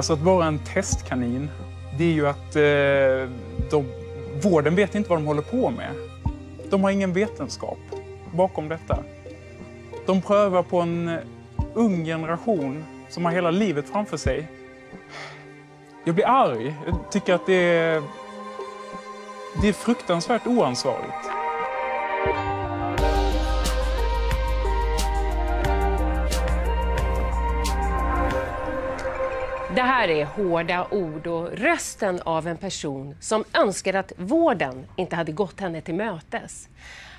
Alltså att vara en testkanin, det är ju att eh, de, vården vet inte vad de håller på med. De har ingen vetenskap bakom detta. De prövar på en eh, ung generation som har hela livet framför sig. Jag blir arg. Jag tycker att det är, det är fruktansvärt oansvarigt. Det här är hårda ord och rösten av en person som önskar att vården inte hade gått henne till mötes.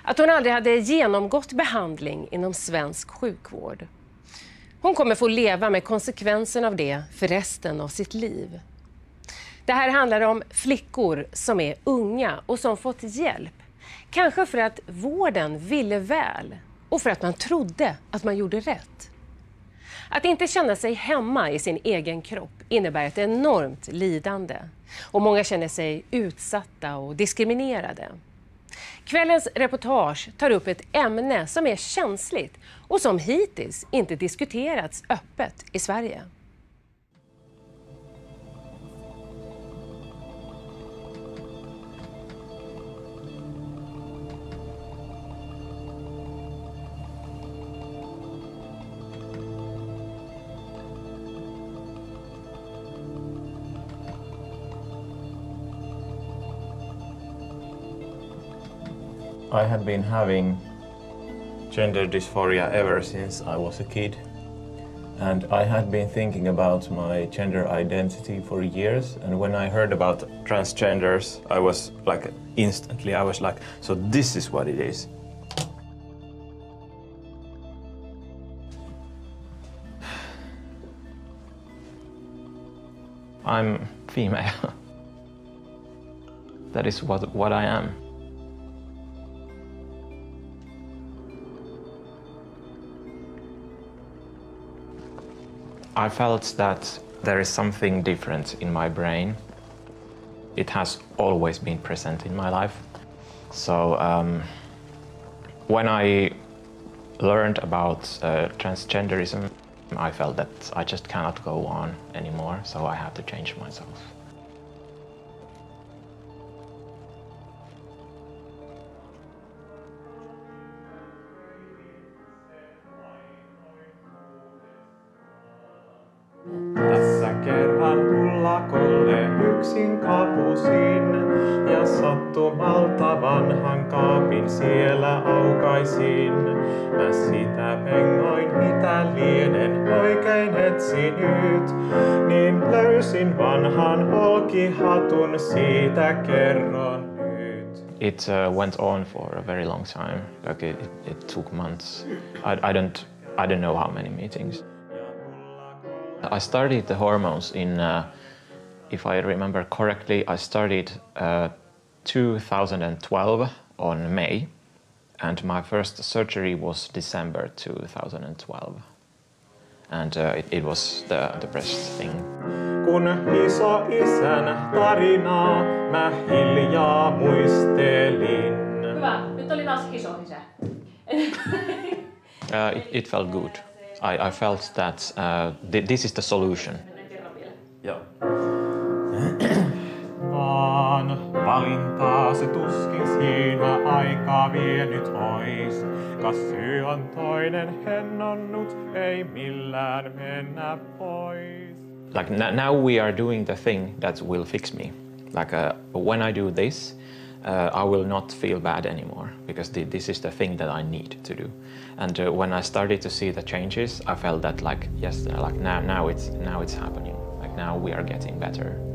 Att hon aldrig hade genomgått behandling inom svensk sjukvård. Hon kommer få leva med konsekvensen av det för resten av sitt liv. Det här handlar om flickor som är unga och som fått hjälp. Kanske för att vården ville väl och för att man trodde att man gjorde rätt. Att inte känna sig hemma i sin egen kropp innebär ett enormt lidande. Och många känner sig utsatta och diskriminerade. Kvällens reportage tar upp ett ämne som är känsligt och som hittills inte diskuterats öppet i Sverige. I had been having gender dysphoria ever since I was a kid. And I had been thinking about my gender identity for years. And when I heard about transgenders, I was like, instantly, I was like, so this is what it is. I'm female. that is what, what I am. I felt that there is something different in my brain. It has always been present in my life. So um, when I learned about uh, transgenderism, I felt that I just cannot go on anymore, so I had to change myself. Etsinyt, niin löysin vanhan olkihatun siitä kerron nyt. It uh, went on for a very long time. Like it, it, it took months. I, I don't I don't know how many meetings. I started the hormones in, uh, if I remember correctly, I started uh, 2012 on May, and my first surgery was December 2012. And uh, it, it was the, the breast thing. Kun iso isän tarinaa mä hiljaa muistelin. Hyvä, nyt oli taas iso isä. Uh, it, it felt good. I, I felt that uh, th- this is the solution. Joo. Vaan valintaa se tuskin siinä aikaa vienyt ois. Kas syy on toinen hennonnut, ei millään mennä pois. Like now we are doing the thing that will fix me. Like uh, when I do this, uh, I will not feel bad anymore because th- this is the thing that I need to do. And uh, when I started to see the changes, I felt that like yes, like now now it's now it's happening. Like now we are getting better.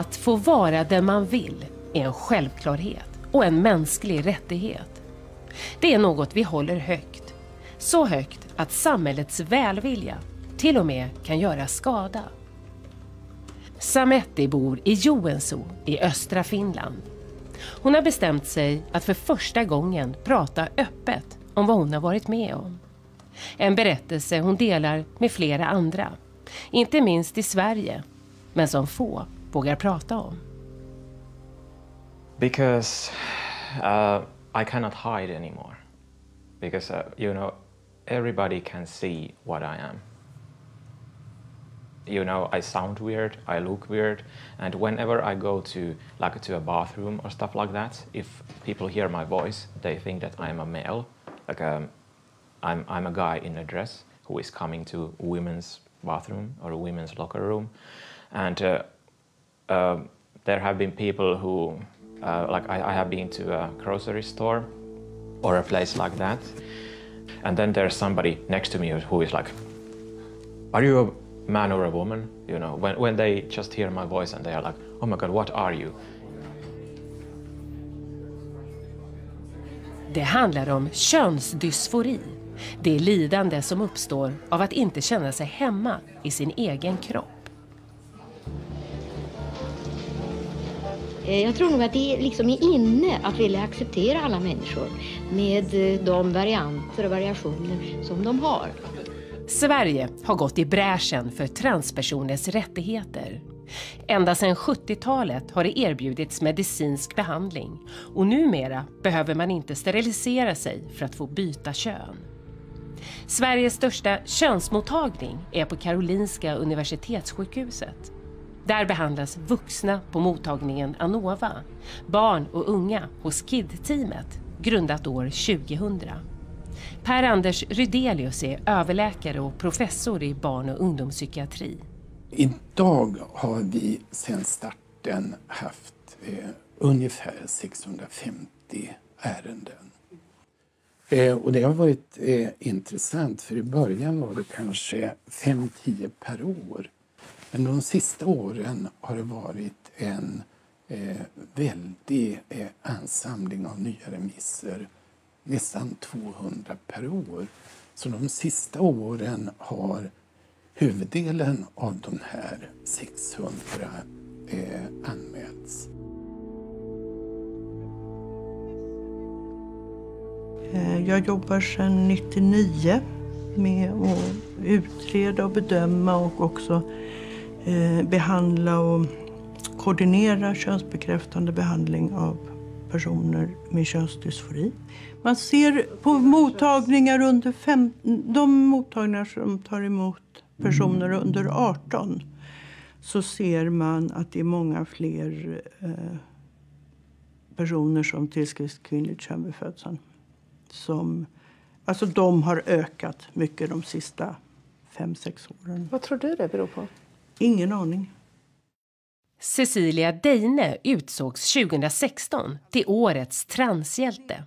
Att få vara den man vill är en självklarhet och en mänsklig rättighet. Det är något vi håller högt. Så högt att samhällets välvilja till och med kan göra skada. Sametti bor i Joensuu i östra Finland. Hon har bestämt sig att för första gången prata öppet om vad hon har varit med om. En berättelse hon delar med flera andra. Inte minst i Sverige, men som få vågar prata om. Because uh, I cannot hide anymore. Because, uh, you know, everybody can see what I am. You know, I sound weird, I look weird, and whenever I go to like to a bathroom or stuff like that, if people hear my voice, they think that I'm a male, like um, I'm, I'm a guy in a dress who is coming to women's bathroom or a women's locker room, and uh, uh, there have been people who, uh, like I, I have been to a grocery store or a place like that, and then there's somebody next to me who is like, "Are you a man or a woman?" You know, when when they just hear my voice and they are like, "Oh my God, what are you?" Det handlar om könsdysfori. Det är lidande som uppstår av att inte känna sig hemma i sin egen kropp. Eh, jag tror nog att det liksom är inne att vilja acceptera alla människor med eh, de varianter och variationer som de har. Sverige har gått i bräschen för transpersoners rättigheter. Ända sedan 70-talet har det erbjudits medicinsk behandling och numera behöver man inte sterilisera sig för att få byta kön. Sveriges största könsmottagning är på Karolinska Universitetssjukhuset. Där behandlas vuxna på mottagningen Anova, barn och unga hos KID-teamet, grundat år 2000. Per-Anders Rydelius är överläkare och professor i barn och ungdomspsykiatri. Idag har vi sedan starten haft eh, ungefär 650 ärenden. Eh, och det har varit eh, intressant för i början var det kanske 5-10 per år. Men de sista åren har det varit en eh, väldig eh, ansamling av nya remisser. Nästan 200 per år. Så de sista åren har huvuddelen av de här 600 eh, anmälts. Eh, jag jobbar sedan 99 med att utreda och bedöma och också Eh, behandla och koordinera könsbekräftande behandling av personer med könsdysfori. Man ser på mottagningar under fem, de mottagningar som tar emot personer under 18 så ser man att det är många fler eh, personer som tillskrivs kvinnligt kön vid födseln som, alltså de har ökat mycket de sista fem, sex åren. Vad tror du det beror på? Ingen aning. Cecilia Deine utsågs 2016 till årets transhjälte.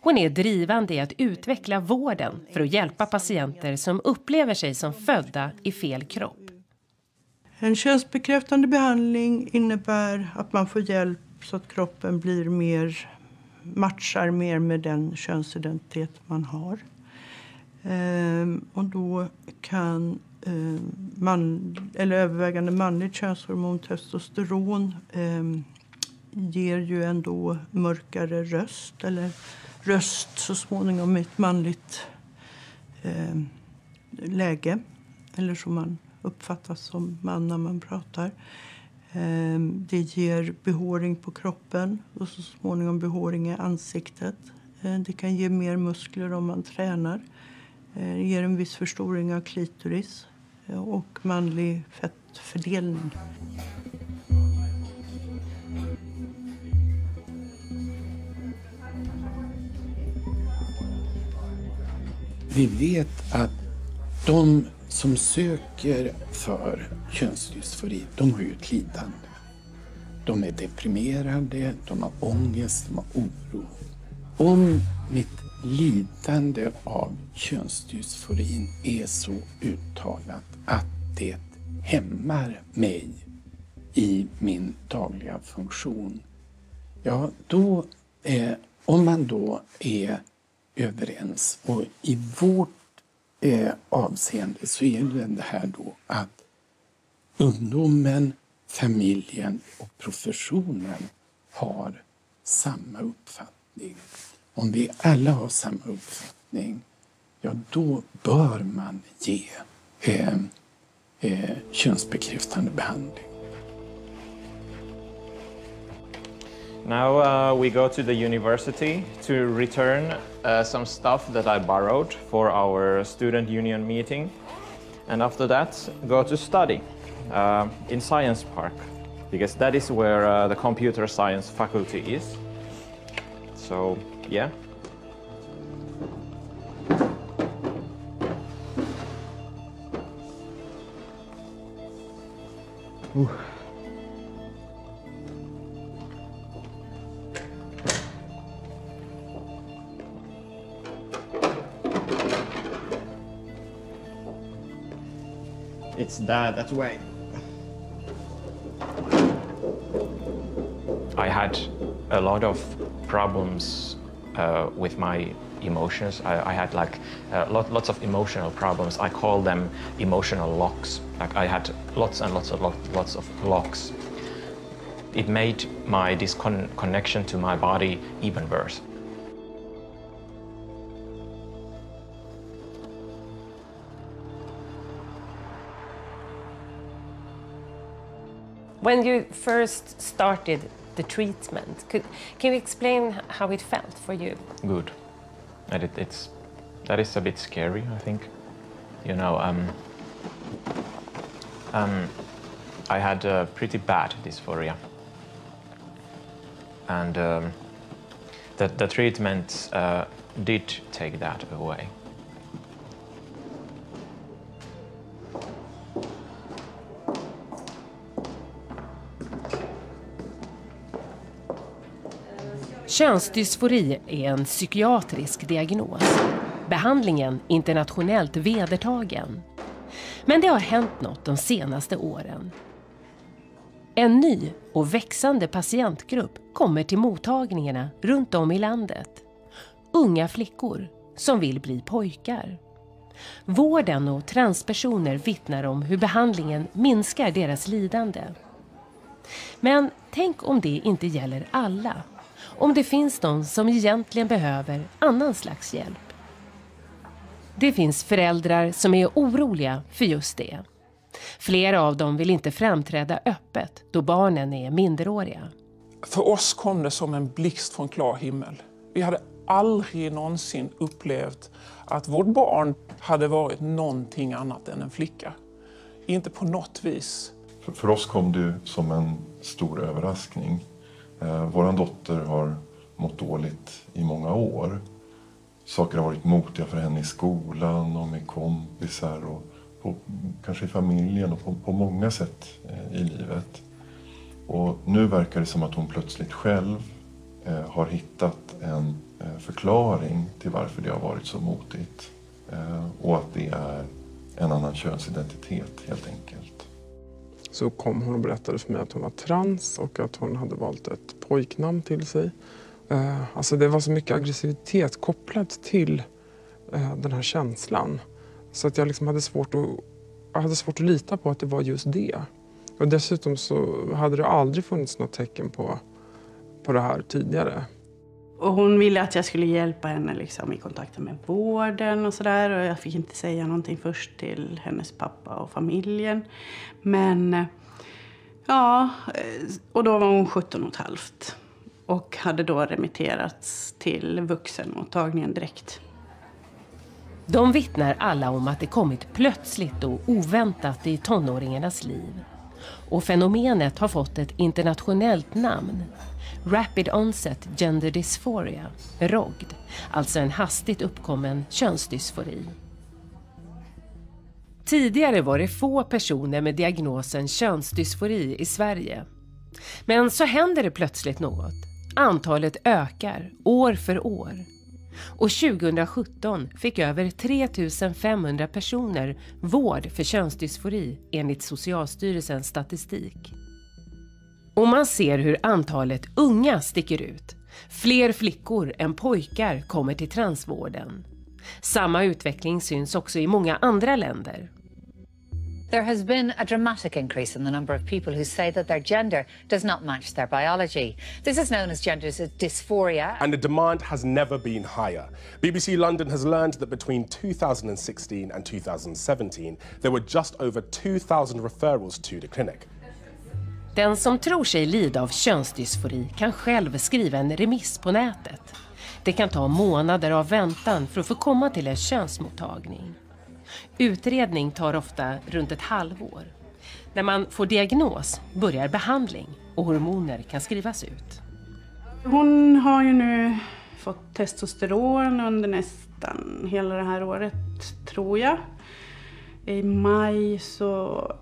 Hon är drivande i att utveckla vården för att hjälpa patienter som upplever sig som födda i fel kropp. En könsbekräftande behandling innebär att man får hjälp så att kroppen blir mer, matchar mer med den könsidentitet man har. Ehm, och då kan eh, man, eller övervägande manligt könshormon testosteron eh, ger ju ändå mörkare röst eller röst så småningom i ett manligt eh, läge. Eller som man uppfattas som man när man pratar. Eh, det ger behåring på kroppen och så småningom behåring i ansiktet. Eh, det kan ge mer muskler om man tränar. Eh, det ger en viss förstoring av klitoris och manlig fettfördelning. Vi vet att de som söker för könsdysfori, de har ju ett lidande. De är deprimerade, de har ångest, de har oro. Om mitt lidande av könsdysforin är så uttalat att det hämmar mig i min dagliga funktion, ja, då, eh, om man då är överens och i vårt eh, avseende så är det det här då att ungdomen, familjen och professionen har samma uppfattning. Om vi alla har samma uppfattning, ja då bör man ge eh, eh, könsbekräftande behandling. Now uh, we go to the university to return uh, some stuff that I borrowed for our student union meeting. And after that, go to study uh, in Science Park, because that is where uh, the computer science faculty is. So, yeah. Ooh. It's that, that way. I had a lot of problems uh, with my emotions. I, I had like uh, lot, lots of emotional problems. I call them emotional locks. Like I had lots and lots of lo- lots of locks. It made my disconnection to my body even worse. When you first started the treatment, could, can you explain how it felt for you? Good. And it, it's that is a bit scary. I think. You know, um, um, I had a pretty bad dysphoria, and um, the, the treatment uh, did take that away. Könsdysfori är en psykiatrisk diagnos. Behandlingen internationellt vedertagen. Men det har hänt något de senaste åren. En ny och växande patientgrupp kommer till mottagningarna runt om i landet. Unga flickor som vill bli pojkar. Vården och transpersoner vittnar om hur behandlingen minskar deras lidande. Men tänk om det inte gäller alla om det finns någon som egentligen behöver annan slags hjälp. Det finns föräldrar som är oroliga för just det. Flera av dem vill inte framträda öppet då barnen är minderåriga. För oss kom det som en blixt från klar himmel. Vi hade aldrig någonsin upplevt att vårt barn hade varit någonting annat än en flicka. Inte på något vis. För, för oss kom det som en stor överraskning. Eh, Vår dotter har mått dåligt i många år. Saker har varit motiga för henne i skolan och med kompisar och på, kanske i familjen och på, på många sätt eh, i livet. Och nu verkar det som att hon plötsligt själv eh, har hittat en eh, förklaring till varför det har varit så motigt. Eh, och att det är en annan könsidentitet helt enkelt så kom hon och berättade för mig att hon var trans och att hon hade valt ett pojknamn till sig. Eh, Alltså det var så mycket aggressivitet kopplat till eh, den här känslan. Så att jag liksom hade, svårt att, jag hade svårt att lita på att det var just det. Och dessutom så hade det aldrig funnits något tecken på, på det här tidigare. Och hon ville att jag skulle hjälpa henne liksom, i kontakten med vården och sådär. Och jag fick inte säga någonting först till hennes pappa och familjen. Men eh, ja, eh, och då var hon 17 och ett halvt. Och hade då remitterats till vuxenmottagningen direkt. De vittnar alla om att det kommit plötsligt och oväntat i tonåringarnas liv. Och fenomenet har fått ett internationellt namn. Rapid Onset Gender Dysphoria, ROGD, alltså en hastigt uppkommen könsdysfori. Tidigare var det få personer med diagnosen könsdysfori i Sverige. Men så händer det plötsligt något. Antalet ökar år för år. Och 2017 fick över 3 500 personer vård för könsdysfori enligt Socialstyrelsens statistik. Och man ser hur antalet unga sticker ut. Fler flickor än pojkar kommer till transvården. Samma utveckling syns också i många andra länder. There has been a dramatic increase in the number of people who say that their gender does not match their biology. This is known as gender dysphoria. And the demand has never been higher. BBC London has learned that between 2016 and 2017, there were just over 2,000 referrals to the clinic. Den som tror sig lida av könsdysfori kan själv skriva en remiss på nätet. Det kan ta månader av väntan för att få komma till en könsmottagning. Utredning tar ofta runt ett halvår. När man får diagnos börjar behandling och hormoner kan skrivas ut. Hon har ju nu fått testosteron under nästan hela det här året, tror jag. I maj så,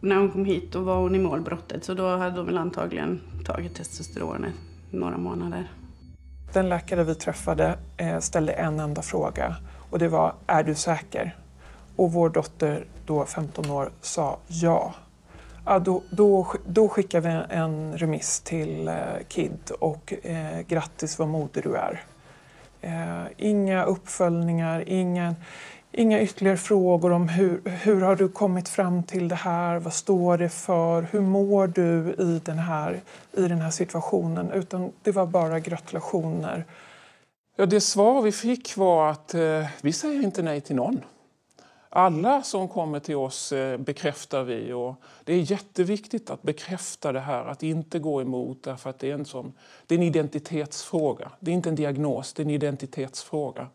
när hon kom hit, då var hon i målbrottet. Så då hade hon väl antagligen tagit testosteron några månader. Den läkare vi träffade eh, ställde en enda fråga och det var är du säker? Och vår dotter, då 15 år, sa ja. ja då, då, då skickar vi en remiss till eh, KID och eh, grattis vad moder du är. Eh, inga uppföljningar, ingen, inga ytterligare frågor om hur, hur har du kommit fram till det här, vad står det för, hur mår du i den här, i den här situationen, utan det var bara gratulationer. Ja, det svar vi fick var att eh, vi säger inte nej till någon. Alla som kommer till oss eh, bekräftar vi. Och det är jätteviktigt att bekräfta det här, att inte gå emot därför att det är en, sån, det är en identitetsfråga. Det är inte en diagnos, det är en identitetsfråga.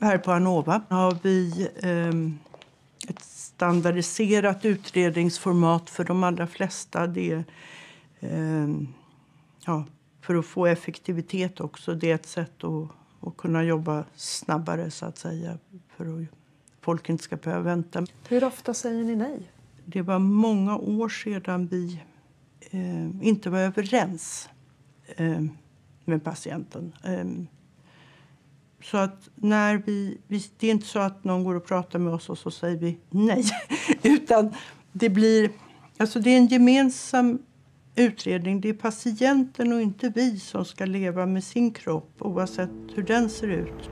Här på Anova har vi eh, ett standardiserat utredningsformat för de allra flesta. Det är, eh, ja, för att få effektivitet också. Det är ett sätt att, att kunna jobba snabbare så att säga för att folk inte ska behöva vänta. Hur ofta säger ni nej? Det var många år sedan vi eh, inte var överens eh, med patienten. Eh, så att när vi, vi, det är inte så att någon går och pratar med oss och så säger vi nej. Utan det blir, alltså det är en gemensam utredning. Det är patienten och inte vi som ska leva med sin kropp oavsett hur den ser ut.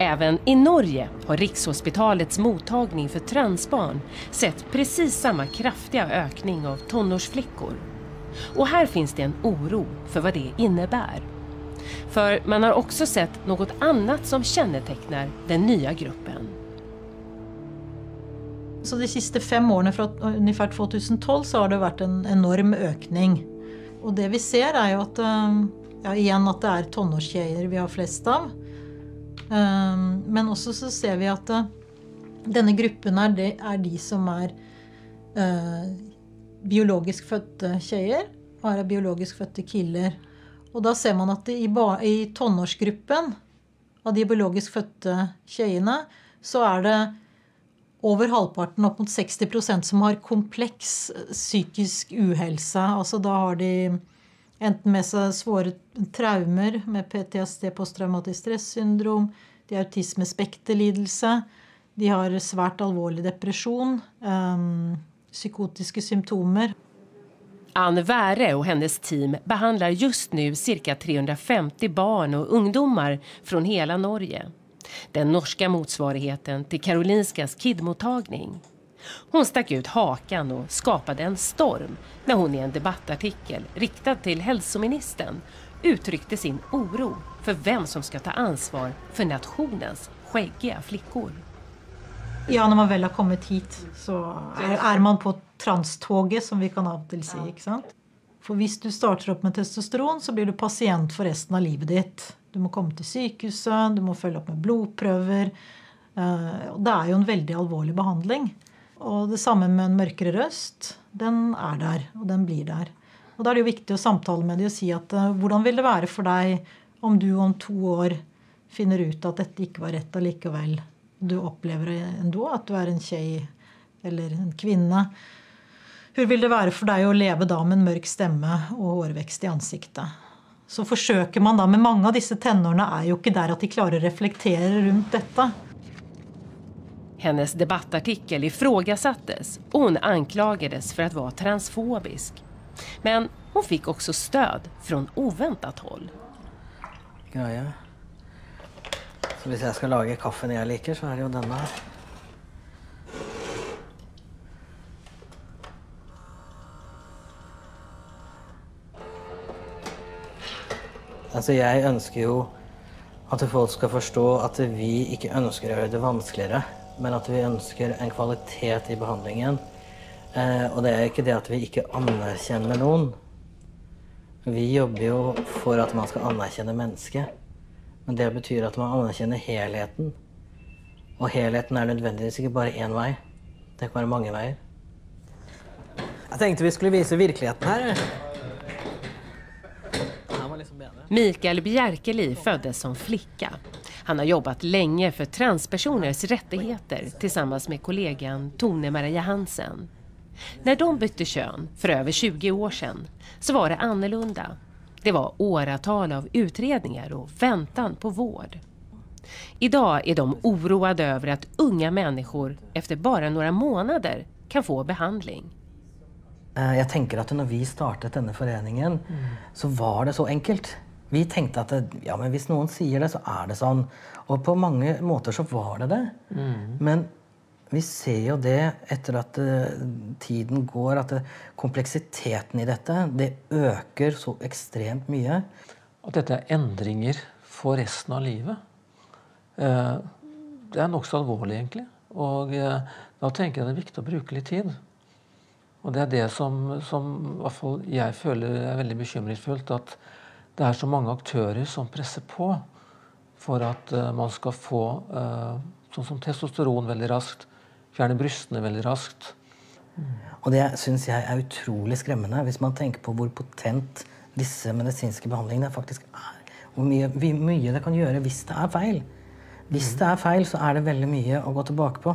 Även i Norge har Rikshospitalets mottagning för transbarn sett precis samma kraftiga ökning av tonårsflickor. Och här finns det en oro för vad det innebär. För man har också sett något annat som kännetecknar den nya gruppen. Så de siste fem årene, fra ungefär 2012, så har det varit en enorm ökning. Och det vi ser, är jo at ehm, ja, igjen at det är tonårstjejer vi har flest av. Ehm, men också så ser vi att eh, denna gruppen är de, är de som är eh, biologiskt födda tjejer och är biologiskt födda killar. Och då ser man att i, i tonårsgruppen av de biologiskt födda tjejerna så är det over halvparten, opp mot 60% som har kompleks eh, psykisk uhelse. Altså da har de enten med seg svåre traumer med PTSD, posttraumatisk stressyndrom, de har autismespekterlidelse, de har svært alvorlig depresjon, eh, um, psykotiska symptomer. Ann Wäre och hennes team behandlar just nu cirka 350 barn och ungdomar från hela Norge. Den norska motsvarigheten till Karolinskas kidmottagning. Hon stack ut hakan och skapade en storm när hon i en debattartikel riktad till hälsoministern uttryckte sin oro för vem som ska ta ansvar för nationens skäggiga flickor. Ja, när man väl har kommit hit så är, man på tranståget som vi kan till säga. Ja. För om du startar upp med testosteron så blir du patient för resten av livet ditt. Du må komme til sykehuset, du må følge opp med blodprøver. Eh, det er jo en veldig alvorlig behandling. Og det samme med en mørkere røst. Den er der, og den blir der. Og Da er det jo viktig å samtale med dem og si at eh, hvordan vil det være for deg om du om to år finner ut at dette ikke var rett allikevel. Du opplever ändå at du er en tjej eller en kvinne. Hur vil det være for deg å leve da med en mørk stemme og hårvekst i ansiktet? Så forsøker man da med mange av disse tenårene er jo ikke der at de klarer å reflektere rundt dette. Hennes debattartikel ifrågasattes och hon anklagades för att vara transfobisk. Men hon fick också stöd från oväntat håll. Greie. Så hvis jeg skal lage kaffen jeg liker, så er det jo denne Altså, jeg ønsker jo at folk skal forstå at vi ikke ønsker å gjøre det vanskeligere, men at vi ønsker en kvalitet i behandlingen. Eh, og det er ikke det at vi ikke anerkjenner noen. Vi jobber jo for at man skal anerkjenne mennesket. Men det betyr at man anerkjenner helheten. Og helheten er nødvendigvis ikke bare én vei. Det kan være mange veier. Jeg tenkte vi skulle vise virkeligheten her. Mikael Bjerkeli föddes som flicka. Han har jobbat länge för transpersoners rättigheter tillsammans med kollegan Tone Maria Hansen. När de bytte kön för över 20 år sedan så var det annorlunda. Det var åratal av utredningar och väntan på vård. Idag är de oroade över att unga människor efter bara några månader kan få behandling. Eh, Jeg tenker at når vi startet denne foreningen, så var det så enkelt. Vi tenkte at det, ja, men hvis noen sier det, så er det sånn. Og på mange måter så var det det. Men vi ser jo det etter at eh, tiden går, at det, kompleksiteten i dette det øker så ekstremt mye. At dette er endringer for resten av livet. Eh, Det er nokså alvorlig, egentlig. Og eh, da tenker jeg det er viktig å bruke litt tid. Og det er det som, som i hvert fall jeg føler er veldig bekymringsfullt. At det er så mange aktører som presser på for at eh, man skal få eh, sånn som testosteron veldig raskt, fjerne brystene veldig raskt. Og det syns jeg er utrolig skremmende, hvis man tenker på hvor potent disse medisinske behandlingene faktisk er. Hvor mye, mye det kan gjøre hvis det er feil. Hvis det er feil, så er det veldig mye å gå tilbake på.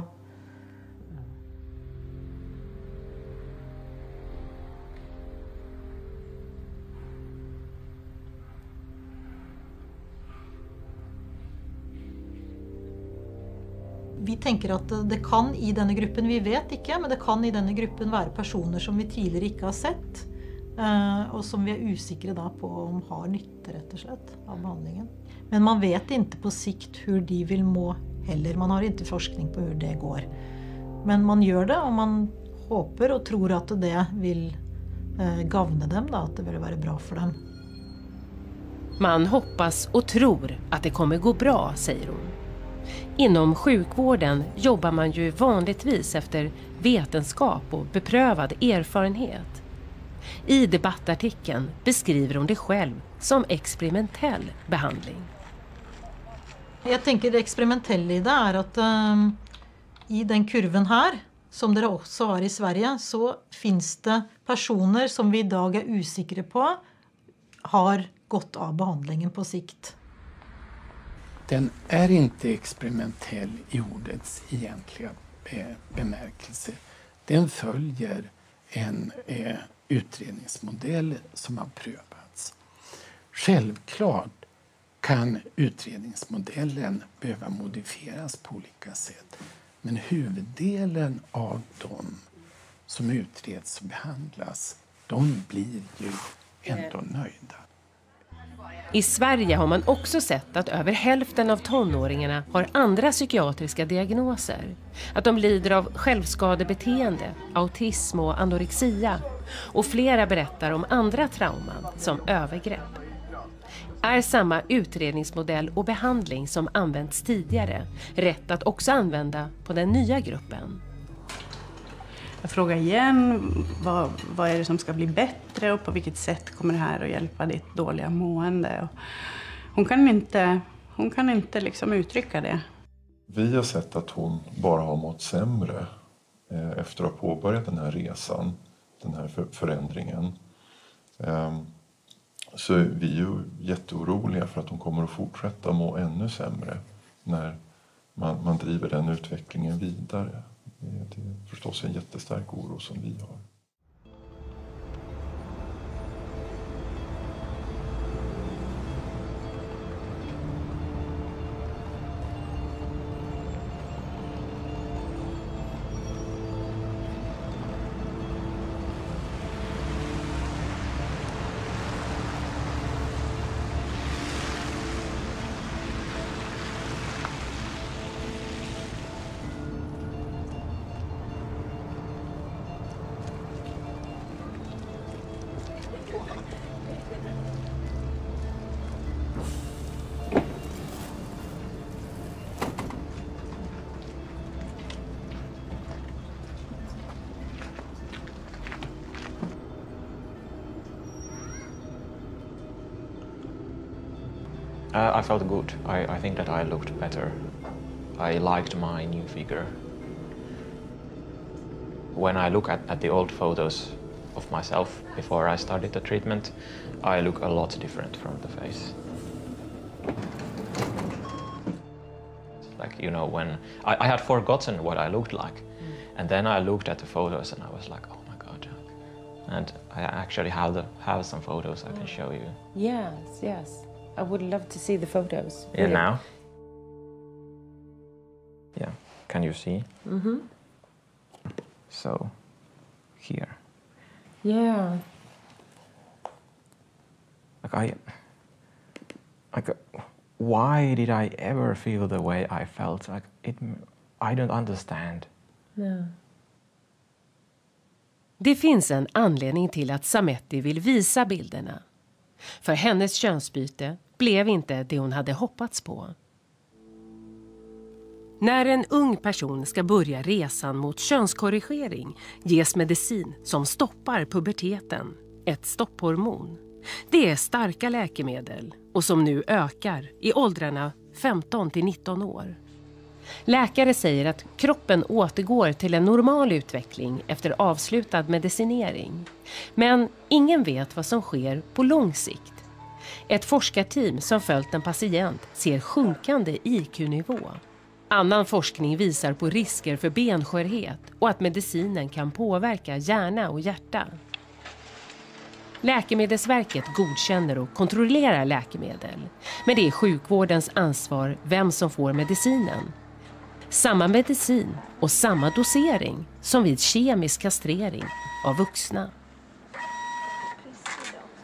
Tenker at det kan i denne gruppen, vi vet ikke, men det kan i denne gruppen være personer som vi tidligere ikke har sett. och Og som vi er usikre da på om har nytte rett og slett av behandlingen. Men man vet ikke på sikt hur de vil må heller. Man har ikke forskning på hur det går. Men man gjør det, og man håper og tror at det vil eh, dem. Da, at det vil være bra for dem. Man hoppas och tror att det kommer gå bra, säger hon. Inom sjukvården jobbar man ju vanligtvis efter vetenskap och beprövad erfarenhet. I debattartikeln beskriver hon det själv som experimentell behandling. Jag tänker det experimentella i det är att eh, i den kurvan här, som det också har i Sverige, så finns det personer som vi i dag osäkra på har gått av behandlingen på sikt. Den är inte experimentell i ordets egentliga eh, bemärkelse. Den följer en eh, utredningsmodell som har prövats. Självklart kan utredningsmodellen behöva modifieras på olika sätt. Men huvuddelen av de som utreds och behandlas, de blir ju ändå nöjda. I Sverige har man också sett att över hälften av tonåringarna har andra psykiatriska diagnoser. Att de lider av självskadebeteende, autism och anorexia. Och flera berättar om andra trauman, som övergrepp. Är samma utredningsmodell och behandling som använts tidigare rätt att också använda på den nya gruppen? Jag frågar igen, vad, vad är det som ska bli bättre och på vilket sätt kommer det här att hjälpa ditt dåliga mående? Och hon kan inte, hon kan inte liksom uttrycka det. Vi har sett att hon bara har mått sämre eh, efter att ha påbörjat den här resan, den här förändringen. Ehm, så vi är ju jätteoroliga för att hon kommer att fortsätta må ännu sämre när man, man driver den utvecklingen vidare. Det är förstås en jättestark oro som vi har. Uh, I felt good. I, I think that I looked better. I liked my new figure. When I look at, at the old photos of myself before I started the treatment, I look a lot different from the face. Like, you know, when I, I had forgotten what I looked like. And then I looked at the photos and I was like, oh my God. And I actually have, the, have some photos I can show you. Yes, yes. I would love to see the photos. Yeah, now? Yeah, can you see? Mm-hmm. So, here. Yeah. Like I, like, why did I ever feel the way I felt? Like it, I don't understand. No. Det finns en anledning till att Sametti vill visa bilderna. För hennes könsbyte blev inte det hon hade hoppats på. När en ung person ska börja resan mot könskorrigering ges medicin som stoppar puberteten, ett stopphormon. Det är starka läkemedel och som nu ökar i åldrarna 15 till 19 år. Läkare säger att kroppen återgår till en normal utveckling efter avslutad medicinering. Men ingen vet vad som sker på lång sikt. Ett forskarteam som följt en patient ser sjunkande IQ-nivå. Annan forskning visar på risker för benskörhet och att medicinen kan påverka hjärna och hjärta. Läkemedelsverket godkänner och kontrollerar läkemedel. Men det är sjukvårdens ansvar vem som får medicinen. Samma medicin och samma dosering som vid kemisk kastrering av vuxna.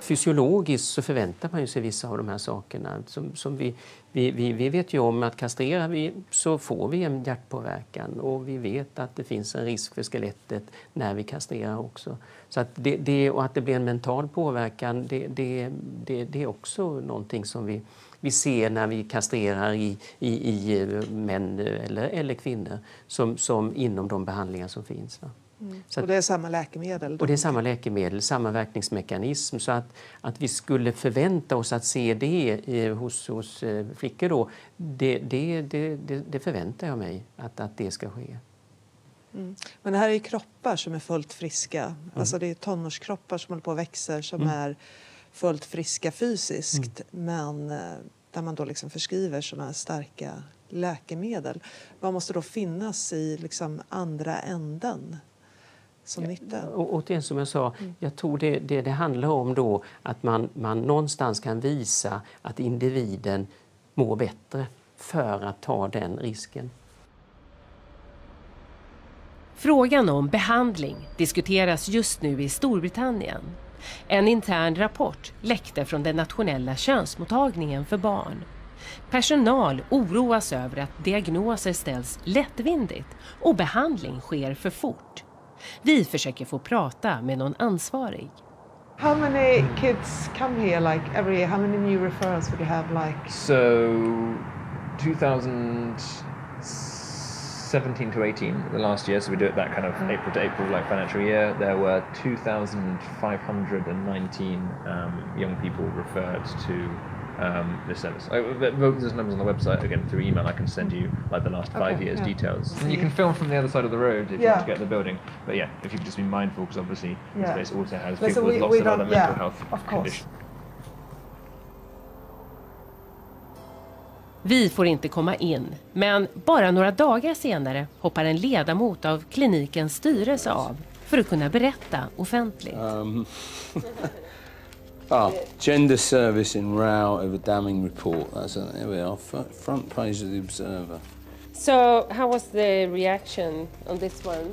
Fysiologiskt så förväntar man sig vissa av de här sakerna. Som, som vi, vi, vi, vi vet ju om att kastrerar vi så får vi en hjärtpåverkan och vi vet att det finns en risk för skelettet när vi kastrerar också. Så att det, det, och att det blir en mental påverkan det, det, det, det är också någonting som vi, vi ser när vi kastrerar i, i, i män eller, eller kvinnor som, som inom de behandlingar som finns. Va? Mm. och det är samma läkemedel? Och det är samma läkemedel, samma verkningsmekanism. Så att, att vi skulle förvänta oss att se det eh, hos, hos eh, flickor då, det, det, det, det, förväntar jag mig att, att det ska ske. Mm. Men det här är kroppar som är fullt friska. Mm. Alltså det är tonårskroppar som håller på och växer som mm. är fullt friska fysiskt mm. men eh, där man då liksom förskriver sådana här starka läkemedel. Vad måste då finnas i liksom andra änden? Som nytta. Och, återigen som jag sa, mm. jag tror det, det, det handlar om då att man, man någonstans kan visa att individen mår bättre för att ta den risken. Frågan om behandling diskuteras just nu i Storbritannien. En intern rapport läckte från den nationella könsmottagningen för barn. Personal oroas över att diagnoser ställs lättvindigt och behandling sker för fort. Vi försöker få prata med någon ansvarig. How many kids come here like every year? How many new referrals would you have like? So 2017 to 18, the last year, so we do it that kind of mm. April to April like financial year, there were 2,519 um, young people referred to um, this service. I, there's numbers on the website again through email. I can send you like the last five okay, years yeah. details. And you can film from the other side of the road if yeah. you want to get the building. But yeah, if you could just be mindful because obviously yeah. this place also has people so we, with lots of other mental health conditions. Vi får inte komma in, men bara några dagar senare hoppar en ledamot av klinikens styrelse av för att kunna berätta offentligt. Um. Ah, gender service in row of a damning report. That's a, there we are, front page of the Observer. So, how was the reaction on this one?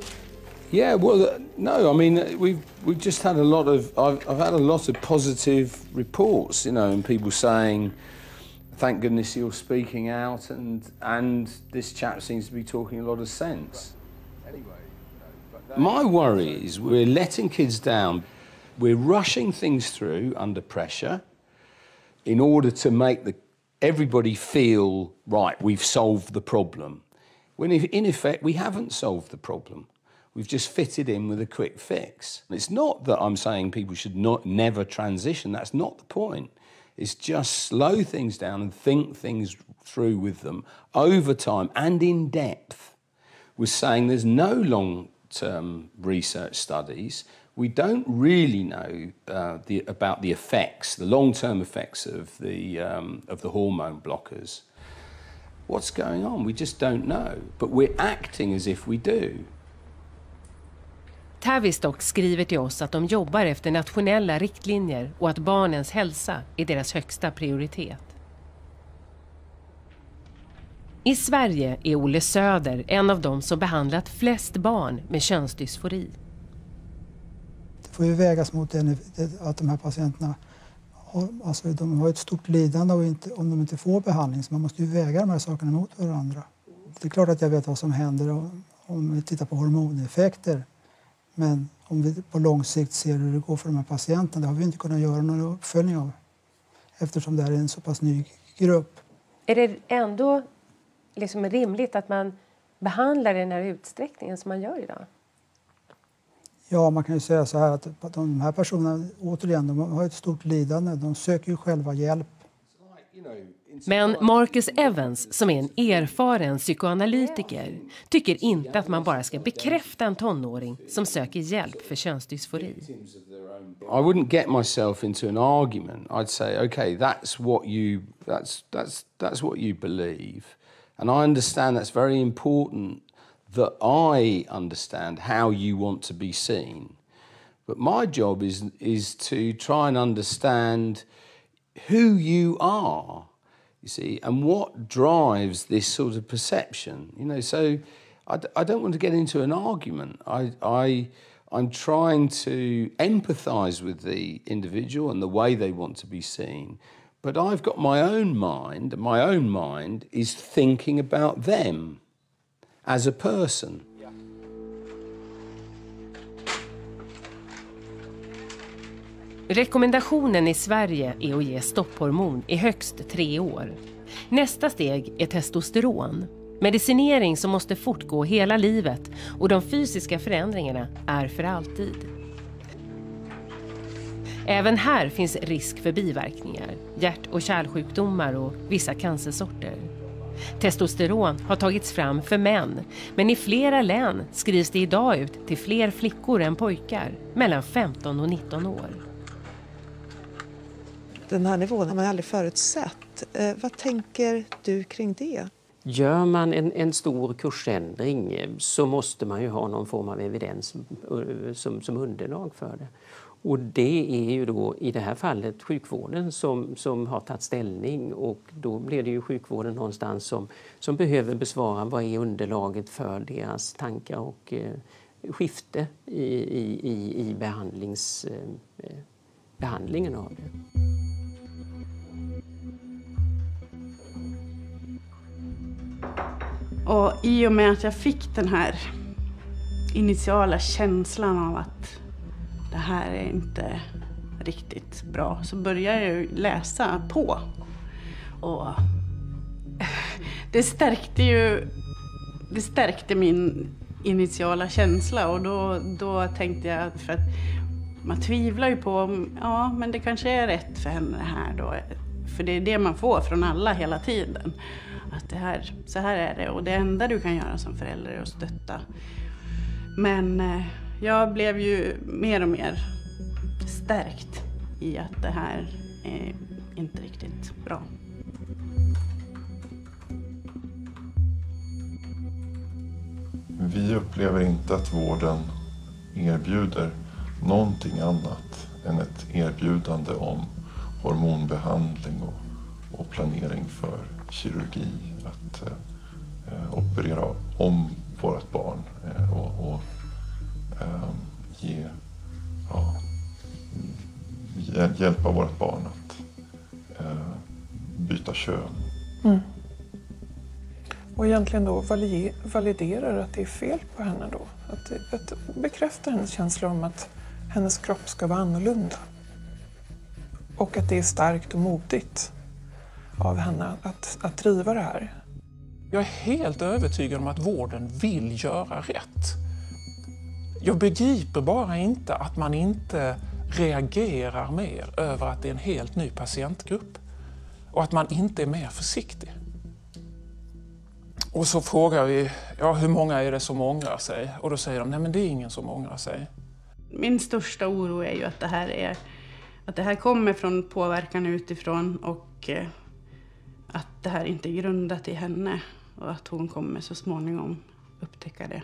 Yeah, well, uh, no, I mean, uh, we've we've just had a lot of I've, I've had a lot of positive reports, you know, and people saying, "Thank goodness you're speaking out," and and this chap seems to be talking a lot of sense. Anyway, My worry is we're letting kids down we're rushing things through under pressure in order to make the, everybody feel, right, we've solved the problem. When in effect, we haven't solved the problem. We've just fitted in with a quick fix. It's not that I'm saying people should not never transition. That's not the point. It's just slow things down and think things through with them over time and in depth. Was saying there's no long term research studies. We don't really know uh, the, about the effects, the long term effects of the, um, of the hormone blockers. What's going on? We just don't know. But we're acting as if we do. Tavistock skriver till oss att de jobbar efter nationella riktlinjer och att barnens hälsa är deras högsta prioritet. I Sverige är Olle Söder en av dem som behandlat flest barn med könsdysfori. Får ju vägas mot den, att de här patienterna har, alltså de har ett stort lidande och inte, om de inte får behandling. Så man måste ju väga de här sakerna mot varandra. Det är klart att jag vet vad som händer om, om vi tittar på hormoneffekter. Men om vi på lång sikt ser hur det går för de här patienterna, det har vi inte kunnat göra någon uppföljning av eftersom det här är en så pass ny grupp. Är det ändå liksom rimligt att man behandlar i den här utsträckningen som man gör idag? Ja, man kan ju säga så här att de här personerna, återigen, de har ett stort lidande. De söker ju själva hjälp. Men Marcus Evans, som är en erfaren psykoanalytiker, tycker inte att man bara ska bekräfta en tonåring som söker hjälp för könsdysfori. I wouldn't get myself into an argument. I'd say, okay, that's what you that's that's that's what you believe. And I understand that's very important that I understand how you want to be seen. But my job is, is to try and understand who you are, you see, and what drives this sort of perception. You know, so I, I don't want to get into an argument. I, I, I'm trying to empathize with the individual and the way they want to be seen. But I've got my own mind, and my own mind is thinking about them as a person. Rekommendationen i Sverige är att ge stopphormon i högst tre år. Nästa steg är testosteron. Medicinering som måste fortgå hela livet och de fysiska förändringarna är för alltid. Även här finns risk för biverkningar, hjärt och kärlsjukdomar och vissa cancersorter. Testosteron har tagits fram för män, men i flera län skrivs det idag ut till fler flickor än pojkar, mellan 15 och 19 år. Den här nivån har man aldrig förutsett. Eh, vad tänker du kring det? Gör man en, en, stor kursändring så måste man ju ha någon form av evidens eh, som, som underlag för det. Och det är ju då i det här fallet sjukvården som, som har tagit ställning och då blir det ju sjukvården någonstans som, som behöver besvara vad är underlaget för deras tankar och eh, skifte i, i, i behandlings, eh, behandlingen av det. Och i och med att jag fick den här initiala känslan av att det här är inte riktigt bra så började jag läsa på. Och det stärkte ju det stärkte min initiala känsla och då, då tänkte jag för att man tvivlar ju på om ja, men det kanske är rätt för henne det här då. För det är det man får från alla hela tiden. Att det här, så här är det och det enda du kan göra som förälder är att stötta. Men eh, jag blev ju mer och mer stärkt i att det här är inte riktigt bra. Vi upplever inte att vården erbjuder någonting annat än ett erbjudande om hormonbehandling och, och planering för kirurgi. Att eh, operera om vårt barn hjälpa vårt barn att eh, byta kön. Mm. Och egentligen då validerar att det är fel på henne då. Att, att bekräfta hennes känsla om att hennes kropp ska vara annorlunda. Och att det är starkt och modigt av henne att, att driva det här. Jag är helt övertygad om att vården vill göra rätt. Jag begriper bara inte att man inte reagerar mer över att det är en helt ny patientgrupp och att man inte är mer försiktig. Och så frågar vi, ja hur många är det som ångrar sig? Och då säger de, nej men det är ingen som ångrar sig. Min största oro är ju att det här, är, att det här kommer från påverkan utifrån och eh, att det här inte är grundat i henne och att hon kommer så småningom upptäcka det.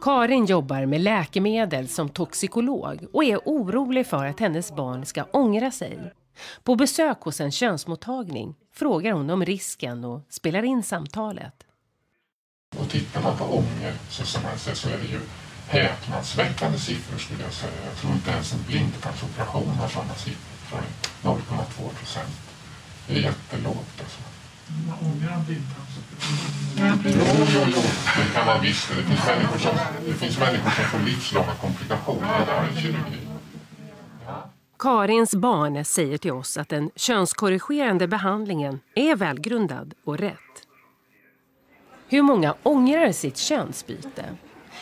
Karin jobbar med läkemedel som toxikolog och är orolig för att hennes barn ska ångra sig. På besök hos en könsmottagning frågar hon om risken och spelar in samtalet. Och tittar man på ånger så, som man säger, så är det ju häpnadsväckande siffror skulle jag säga. Jag tror inte ens en blindtarmsoperation har sådana siffror. 0,2 procent. Det är jättelågt alltså. Det kan man visst. Det finns människor som, det finns människor som får livslånga komplikationer av en kirurgi. Karins barn säger till oss att den könskorrigerande behandlingen är välgrundad och rätt. Hur många ångrar sitt könsbyte?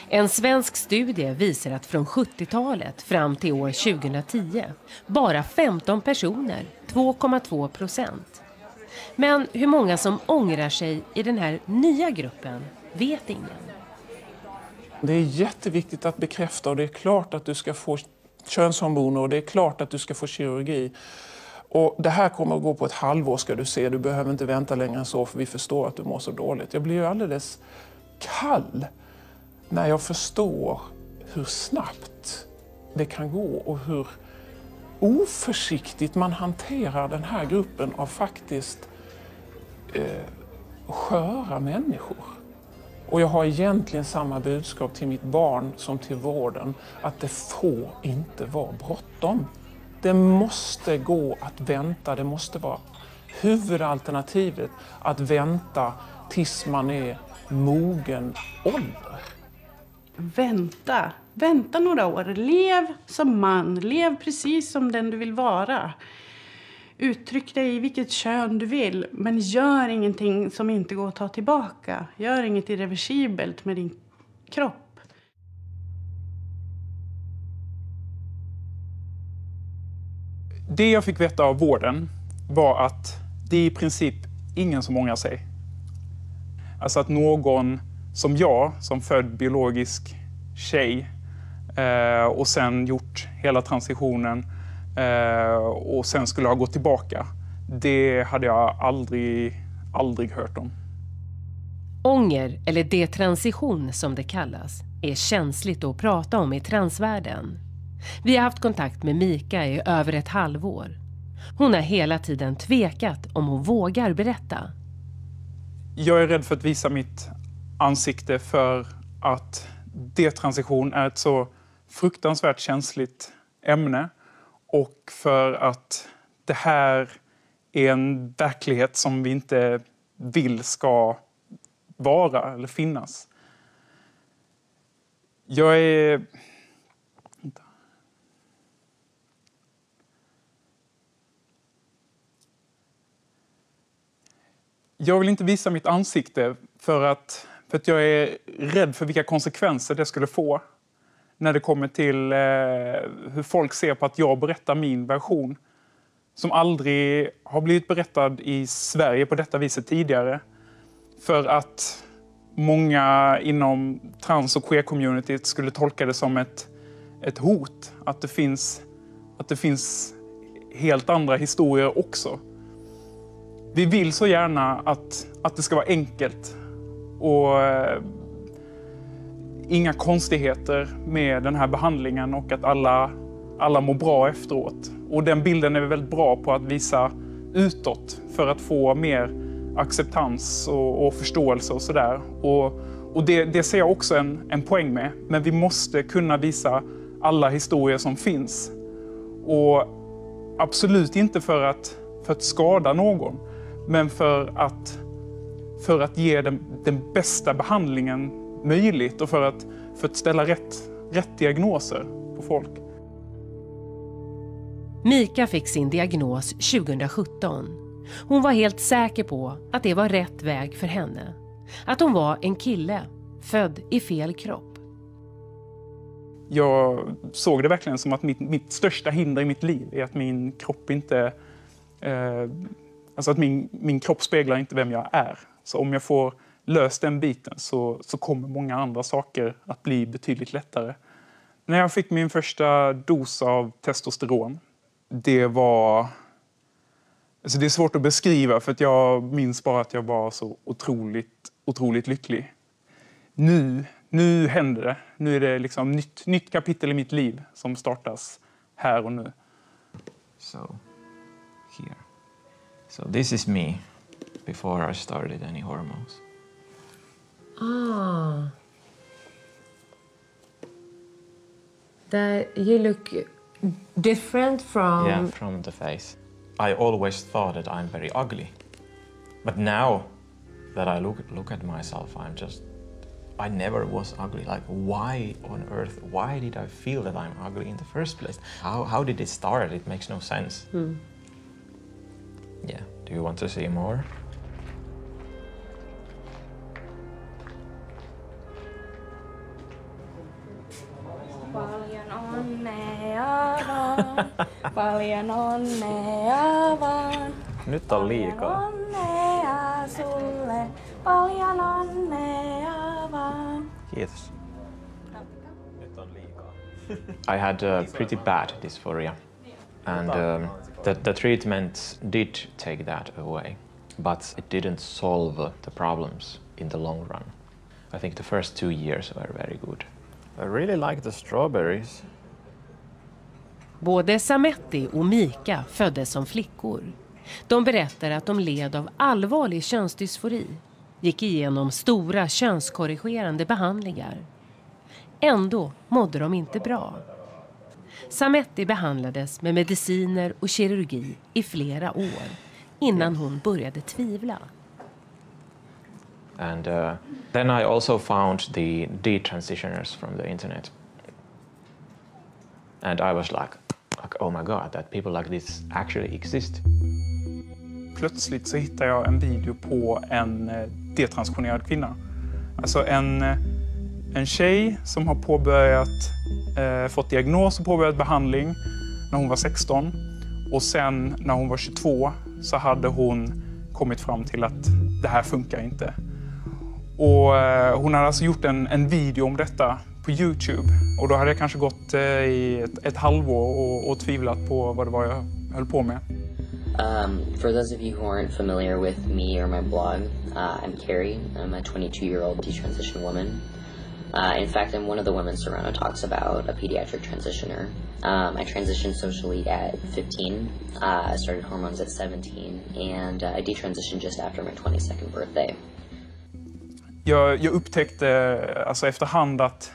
En svensk studie visar att från 70-talet fram till år 2010 bara 15 personer, 2,2 procent. Men hur många som ångrar sig i den här nya gruppen vet ingen. Det är jätteviktigt att bekräfta och det är klart att du ska få könshormoner och det är klart att du ska få kirurgi. Och det här kommer att gå på ett halvår ska du se. Du behöver inte vänta längre än så för vi förstår att du mår så dåligt. Jag blir ju alldeles kall när jag förstår hur snabbt det kan gå och hur oförsiktigt man hanterar den här gruppen av faktiskt eh, sköra människor. Och jag har egentligen samma budskap till mitt barn som till vården, att det får inte vara bråttom. Det måste gå att vänta, det måste vara huvudalternativet att vänta tills man är mogen ålder. Vänta, vänta några år. Lev som man, lev precis som den du vill vara. Uttryck dig i vilket kön du vill, men gör ingenting som inte går att ta tillbaka. Gör inget irreversibelt med din kropp. Det jag fick veta av vården var att det är i princip ingen som ångrar sig. Alltså att någon som jag, som född biologisk tjej eh, och sen gjort hela transitionen eh, och sen skulle ha gått tillbaka. Det hade jag aldrig, aldrig hört om. Ånger, eller detransition som det kallas, är känsligt att prata om i transvärlden. Vi har haft kontakt med Mika i över ett halvår. Hon har hela tiden tvekat om hon vågar berätta. Jag är rädd för att visa mitt ansikte för att detransition är ett så fruktansvärt känsligt ämne. Och för att det här är en verklighet som vi inte vill ska vara eller finnas. Jag är... Jag vill inte visa mitt ansikte för att, för att jag är rädd för vilka konsekvenser det skulle få när det kommer till eh, hur folk ser på att jag berättar min version som aldrig har blivit berättad i Sverige på detta viset tidigare. För att många inom trans och queer-communityt skulle tolka det som ett, ett hot. Att det, finns, att det finns helt andra historier också. Vi vill så gärna att, att det ska vara enkelt och eh, inga konstigheter med den här behandlingen och att alla, alla mår bra efteråt. Och den bilden är vi väldigt bra på att visa utåt för att få mer acceptans och, och förståelse och sådär. Och, och det, det ser jag också en, en poäng med. Men vi måste kunna visa alla historier som finns. Och absolut inte för att, för att skada någon, men för att, för att ge den, den bästa behandlingen möjligt och för att, för att ställa rätt, rätt diagnoser på folk. Mika fick sin diagnos 2017. Hon var helt säker på att det var rätt väg för henne. Att hon var en kille, född i fel kropp. jag såg det verkligen som att mitt, mitt största hinder i mitt liv är att min kropp inte... Eh, alltså att min, min kropp speglar inte vem jag är. Så om jag får löst den biten så, så kommer många andra saker att bli betydligt lättare. När jag fick min första dos av testosteron, det var... Alltså det är svårt att beskriva för att jag minns bara att jag var så otroligt, otroligt lycklig. Nu, nu händer det. Nu är det liksom nytt, nytt kapitel i mitt liv som startas här och nu. So, here. So this is me before I started any hormones. Ah. That you look different from... Yeah, from the face. I always thought that I'm very ugly. But now that I look, look at myself, I'm just... I never was ugly. Like, why on earth, why did I feel that I'm ugly in the first place? How, how did it start? It makes no sense. Hmm. Yeah, do you want to see more? Onnea vaan, paljon onnea vaan. Nyt on liikaa. Onnea sulle, paljon onnea vaan. Kiitos. I had uh, pretty bad dysphoria, and um, the, the treatment did take that away, but it didn't solve the problems in the long run. I think the first two years were very good. I really like the strawberries. Både Sametti och Mika föddes som flickor. De berättar att de led av allvarlig könsdysfori, gick igenom stora könskorrigerande behandlingar. Ändå mådde de inte bra. Sametti behandlades med mediciner och kirurgi i flera år innan hon började tvivla. And uh, then I also found the detransitioners from the internet. And I was like, like, oh my god, that people like this actually exist. Plötsligt så hittar jag en video på en eh, detransitionerad kvinna. Alltså en, eh, en tjej som har påbörjat, eh, fått diagnos och påbörjat behandling när hon var 16. Och sen när hon var 22 så hade hon kommit fram till att det här funkar inte. Och eh, hon hade alltså gjort en, en video om detta på Youtube. Och då hade jag kanske gått eh, i ett, ett halvår och, och tvivlat på vad det var jag höll på med. Um, for those of you who aren't familiar with me or my blog, uh, I'm Carrie. I'm a 22 year old detransition woman. Uh, in fact, I'm one of the women Serrano talks about, a pediatric transitioner. Um, I transitioned socially at 15. Uh, I started hormones at 17, and uh, I detransitioned just after my 22nd birthday. Jag, jag upptäckte alltså efterhand att,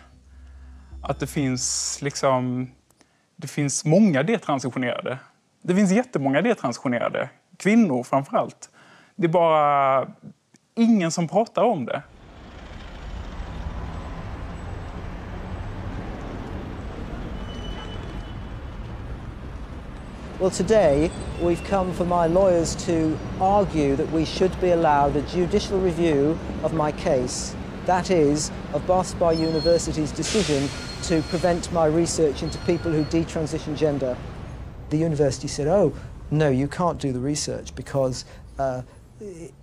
att det finns liksom det finns många detransitionerade. Det finns jättemånga detransitionerade. Kvinnor framför allt. Det är bara ingen som pratar om det. Well, today we've come for my lawyers to argue that we should be allowed a judicial review of my case. That is, of Bath Spa University's decision to prevent my research into people who detransition gender. The university said, oh, no, you can't do the research because uh,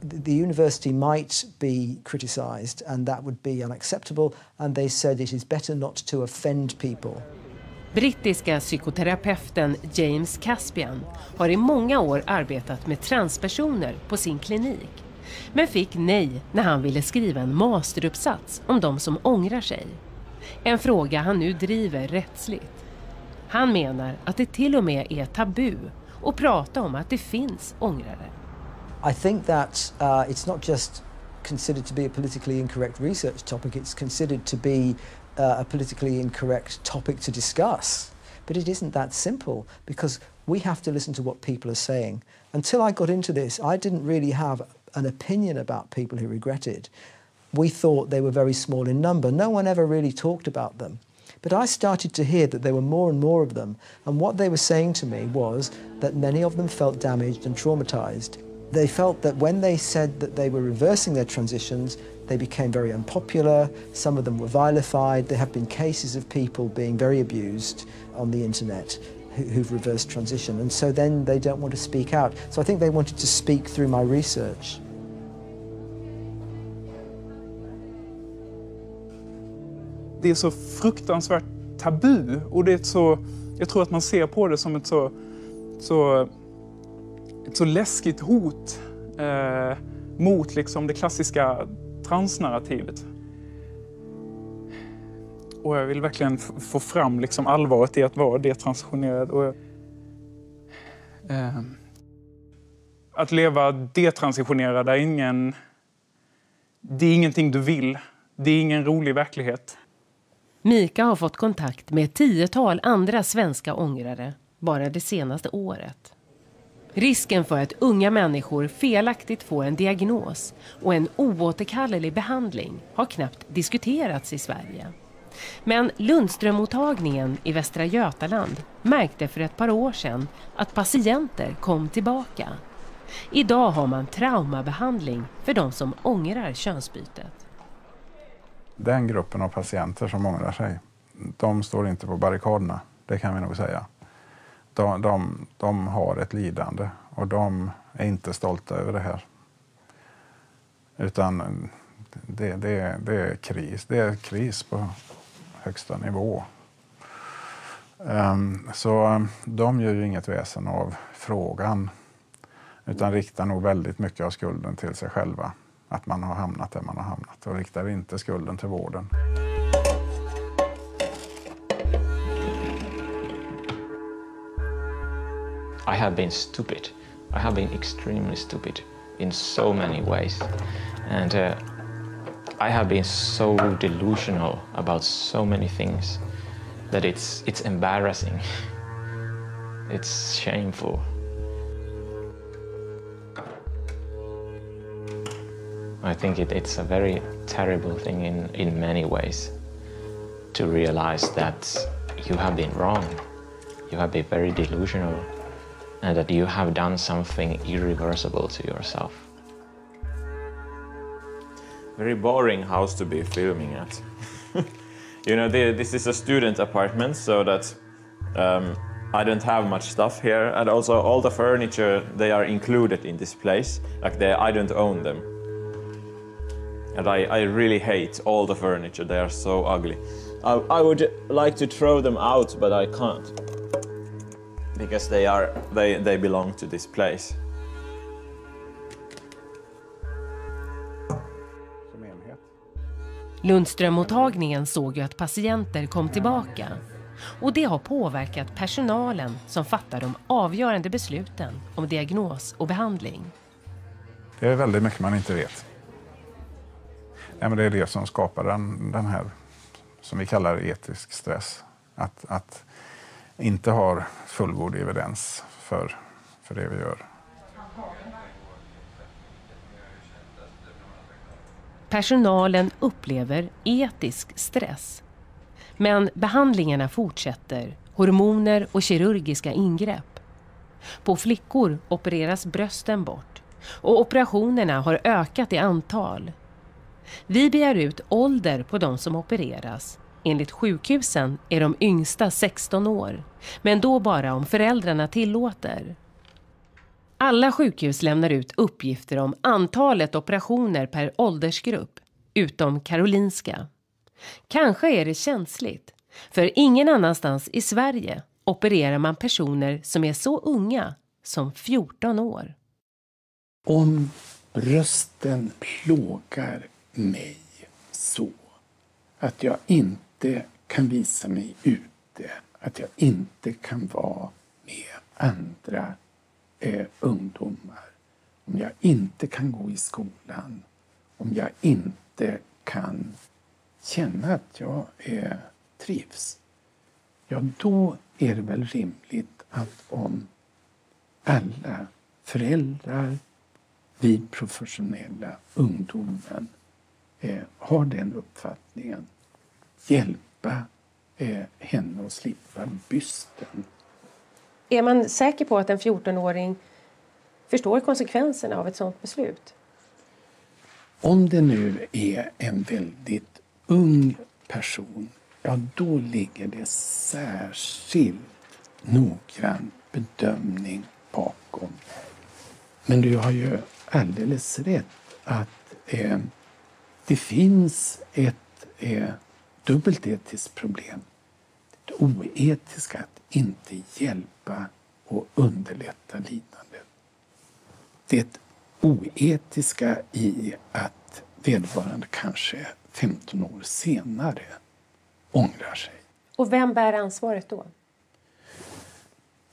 the university might be criticised and that would be unacceptable, and they said it is better not to offend people. Brittiska psykoterapeuten James Caspian har i många år arbetat med transpersoner på sin klinik. Men fick nej när han ville skriva en masteruppsats om de som ångrar sig. En fråga han nu driver rättsligt. Han menar att det till och med är tabu att prata om att det finns ångrare. I think that uh, it's not just considered to be a politically incorrect research topic, it's considered to be uh, a politically incorrect topic to discuss. But it isn't that simple because we have to listen to what people are saying. Until I got into this, I didn't really have an opinion about people who regretted. We thought they were very small in number. No one ever really talked about them. But I started to hear that there were more and more of them, and what they were saying to me was that many of them felt damaged and traumatized. They felt that when they said that they were reversing their transitions, they became very unpopular. Some of them were vilified. There have been cases of people being very abused on the internet who- who've reversed transition. And so then they don't want to speak out. So I think they wanted to speak through my research. Det är så fruktansvärt tabu och det är så, jag tror att man ser på det som ett så, så, ett så läskigt hot eh, mot liksom det klassiska transnarrativet. Och jag vill verkligen få fram liksom allvaret i att vara detransitionerad. Och, eh, att leva detransitionerad är ingen... Det är ingenting du vill. Det är ingen rolig verklighet. Mika har fått kontakt med ett tiotal andra svenska ångrare bara det senaste året. Risken för att unga människor felaktigt får en diagnos och en oåterkallelig behandling har knappt diskuterats i Sverige. Men Lundströmmottagningen i Västra Götaland märkte för ett par år sedan att patienter kom tillbaka. Idag har man traumabehandling för de som ångrar könsbytet. Den gruppen av patienter som ångrar sig, de står inte på barrikaderna. Det kan vi nog säga. De, de, de har ett lidande och de är inte stolta över det här. Utan det, det, det är kris. Det är kris på högsta nivå. Ehm, så de gör ju inget väsen av frågan utan riktar nog väldigt mycket av skulden till sig själva. Att man har hamnat där man har hamnat och riktar inte skulden till vården. I have been stupid. I have been extremely stupid in so many ways. And uh, I have been so delusional about so many things that it's, it's embarrassing. It's shameful. I think it, it's a very terrible thing in, in many ways to realize that you have been wrong. You have been very delusional and that you have done something irreversible to yourself. very boring house to be filming at. you know, the, this is a student apartment, so that um, I don't have much stuff here, and also all the furniture they are included in this place. Like they, I don't own them, and I, I really hate all the furniture. They are so ugly. I, I would like to throw them out, but I can't because they are they, they belong to this place. Lundströmmottagningen såg ju att patienter kom tillbaka. Och det har påverkat personalen som fattar de avgörande besluten om diagnos och behandling. Det är väldigt mycket man inte vet. Ja, men det är det som skapar den, den här, som vi kallar etisk stress. Att, att inte ha fullgod evidens för, för det vi gör. Personalen upplever etisk stress. Men behandlingarna fortsätter, hormoner och kirurgiska ingrepp. På flickor opereras brösten bort och operationerna har ökat i antal. Vi begär ut ålder på de som opereras. Enligt sjukhusen är de yngsta 16 år, men då bara om föräldrarna tillåter. Alla sjukhus lämnar ut uppgifter om antalet operationer per åldersgrupp, utom Karolinska. Kanske är det känsligt, för ingen annanstans i Sverige opererar man personer som är så unga som 14 år. Om brösten plågar mig så att jag inte kan visa mig ute, att jag inte kan vara med andra eh, ungdomar, om jag inte kan gå i skolan, om jag inte kan känna att jag eh, trivs, ja då är det väl rimligt att om alla föräldrar, vi professionella, ungdomen eh, har den uppfattningen, hjälpa eh, henne att slippa bysten. Är man säker på att en 14-åring förstår konsekvenserna av ett sådant beslut. Om det nu är en väldigt ung person, ja då ligger det särskilt noggrann bedömning bakom. Men du har ju alldeles rätt att eh, det finns ett eh, dubbelt etiskt problem. Det oetiska att inte hjälpa och underlätta lidandet. Det oetiska i att vederbörande kanske 15 år senare ångrar sig. Och vem bär ansvaret då?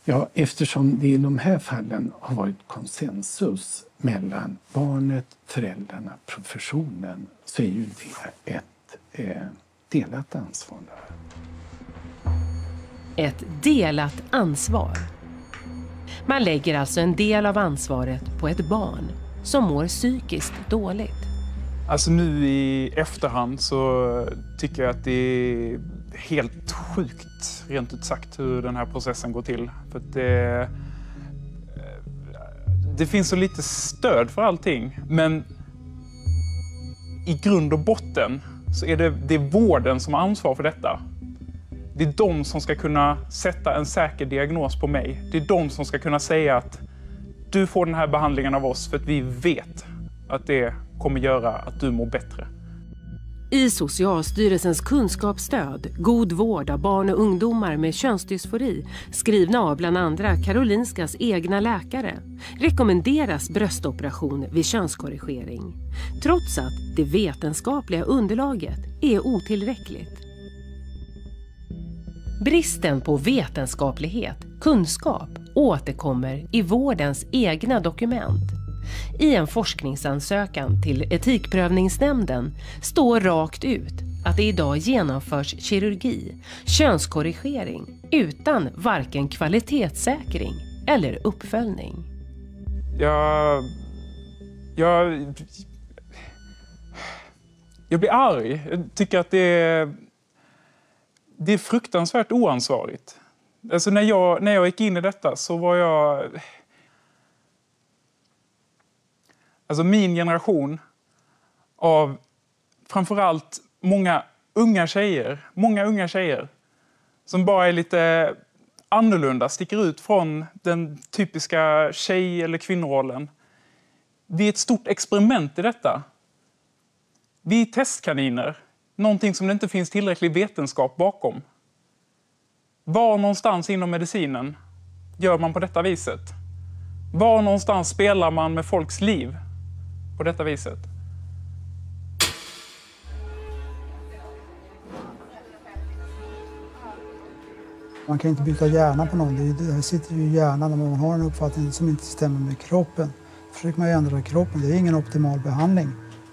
Ja, eftersom det i de här fallen har varit konsensus mellan barnet, föräldrarna, professionen så är ju det ett eh, delat ansvar. Ett delat ansvar. Man lägger alltså en del av ansvaret på ett barn som mår psykiskt dåligt. Alltså nu i efterhand så tycker jag att det är helt sjukt, rent ut sagt, hur den här processen går till. För det, eh, det finns så lite stöd för allting, men i grund och botten så är det, det är vården som har ansvar för detta. Det är de som ska kunna sätta en säker diagnos på mig. Det är de som ska kunna säga att du får den här behandlingen av oss för att vi vet att det kommer göra att du mår bättre. I Socialstyrelsens kunskapsstöd God vård av barn och ungdomar med könsdysfori skrivna av bland andra Karolinskas egna läkare rekommenderas bröstoperation vid könskorrigering trots att det vetenskapliga underlaget är otillräckligt. Bristen på vetenskaplighet, kunskap, återkommer i vårdens egna dokument. I en forskningsansökan till Etikprövningsnämnden står rakt ut att det idag genomförs kirurgi, könskorrigering, utan varken kvalitetssäkring eller uppföljning. Jag... Jag... Jag blir arg. Jag tycker att det är... Det är fruktansvärt oansvarigt. Alltså när jag, när jag gick in i detta så var jag... Alltså min generation av framförallt många unga tjejer, många unga tjejer som bara är lite annorlunda, sticker ut från den typiska tjej eller kvinnorollen. Vi är ett stort experiment i detta. Vi är testkaniner, någonting som det inte finns tillräcklig vetenskap bakom. Var någonstans inom medicinen gör man på detta viset? Var någonstans spelar man med folks liv på detta viset? Man kan inte byta hjärna på någon. Det, sitter ju i hjärnan om man har en uppfattning som inte stämmer med kroppen. Då försöker man ju ändra kroppen. Det är ingen optimal behandling.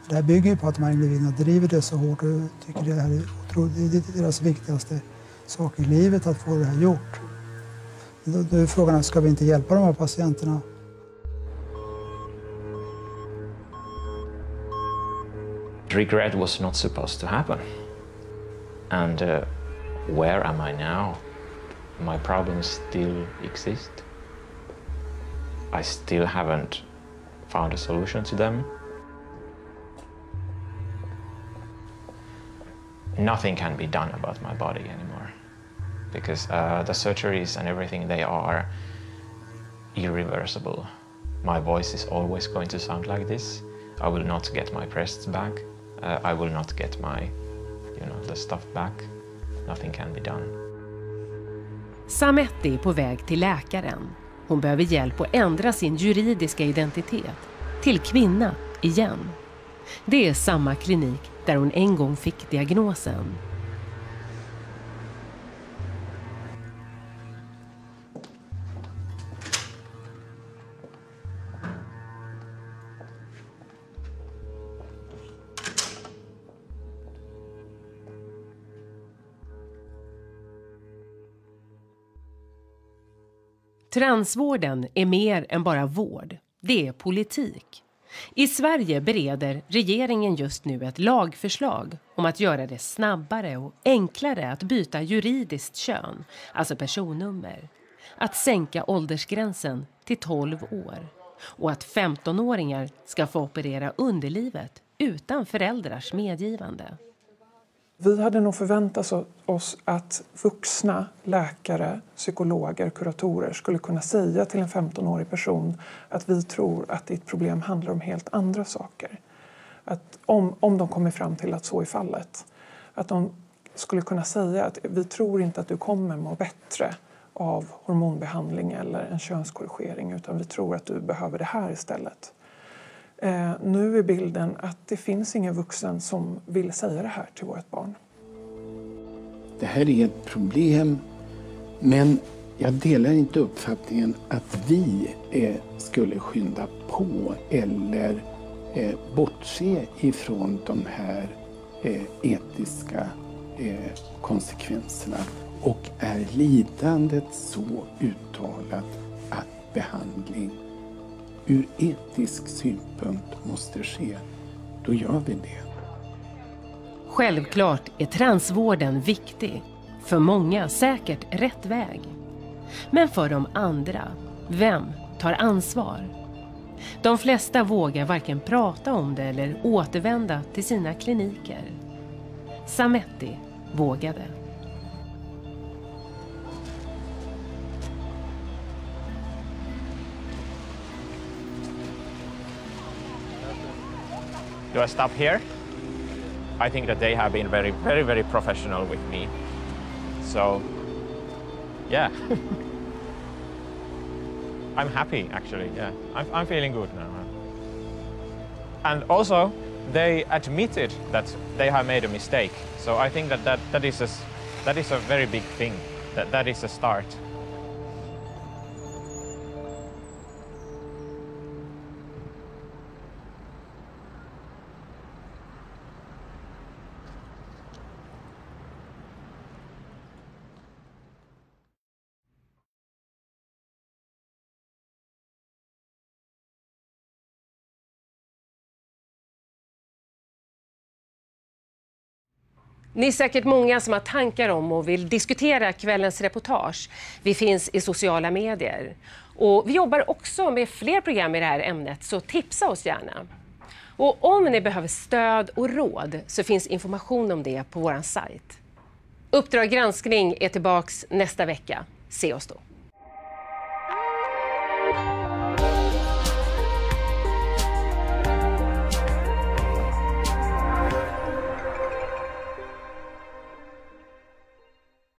Det här bygger ju på att de här individerna driver det så hårt och tycker det här är otroligt. Det är deras viktigaste sak i livet att få det här gjort. Då är frågan, ska vi inte hjälpa de här patienterna? Regret was not supposed to happen. And uh, where am I now? My problems still exist. I still haven't found a solution to them. Nothing can be done about my body anymore because uh, the surgeries and everything they are irreversible. My voice is always going to sound like this. I will not get my breasts back. Uh, I will not get my, you know, the stuff back. Nothing can be done. Sametti är på väg till läkaren. Hon behöver hjälp att ändra sin juridiska identitet till kvinna igen. Det är samma klinik där hon en gång fick diagnosen. Transvården är mer än bara vård. Det är politik. I Sverige bereder regeringen just nu ett lagförslag om att göra det snabbare och enklare att byta juridiskt kön, alltså personnummer. Att sänka åldersgränsen till 12 år och att 15-åringar ska få operera underlivet utan föräldrars medgivande. Vi hade nog förväntat oss att vuxna läkare, psykologer, kuratorer skulle kunna säga till en 15-årig person att vi tror att ditt problem handlar om helt andra saker. Att om, om de kommer fram till att så är fallet. Att de skulle kunna säga att vi tror inte att du kommer må bättre av hormonbehandling eller en könskorrigering utan vi tror att du behöver det här istället. Eh, nu är bilden att det finns ingen vuxen som vill säga det här till vårt barn. Det här är ett problem, men jag delar inte uppfattningen att vi eh, skulle skynda på eller eh, bortse ifrån de här eh, etiska eh, konsekvenserna. Och är lidandet så uttalat att behandling ur etisk synpunkt måste ske, då gör vi det. Självklart är transvården viktig. För många säkert rätt väg. Men för de andra, vem tar ansvar? De flesta vågar varken prata om det eller återvända till sina kliniker. Sametti vågade. Do I stop here? I think that they have been very, very, very professional with me. So, yeah. I'm happy, actually, yeah. I'm, I'm feeling good now. And also, they admitted that they have made a mistake. So I think that that, that, is, a, that is a very big thing. That, that is a start. Ni är säkert många som har tankar om och vill diskutera kvällens reportage. Vi finns i sociala medier. Och vi jobbar också med fler program i det här ämnet, så tipsa oss gärna. Och om ni behöver stöd och råd så finns information om det på vår sajt. Uppdrag granskning är tillbaks nästa vecka. Se oss då.